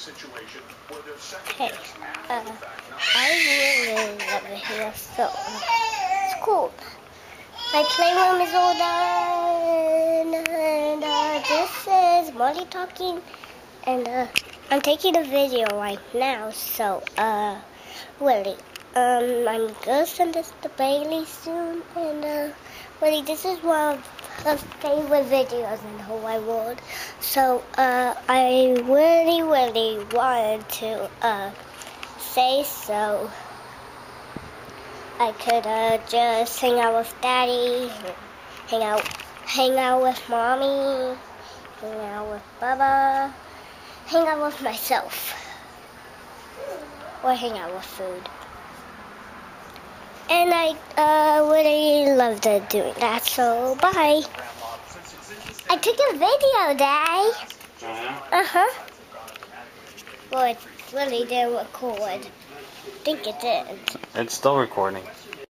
situation where they're second Okay, uh, I really love it here, so it's cool. My playroom is all done, and uh, this is Marlee talking, and uh, I'm taking a video right now, so uh, Willie, um, I'm gonna send this to Bailey soon, and uh, Willie, this is one of her favorite videos in the whole world, so uh, I really, really wanted to uh, say so. I could uh, just hang out with Daddy, hang out, hang out with Mommy, hang out with Bubba, hang out with myself, or hang out with food. And I uh, really loved doing that, so bye. I took a video, Dad. Uh huh. Well, it really didn't record. I think it did. It's still recording.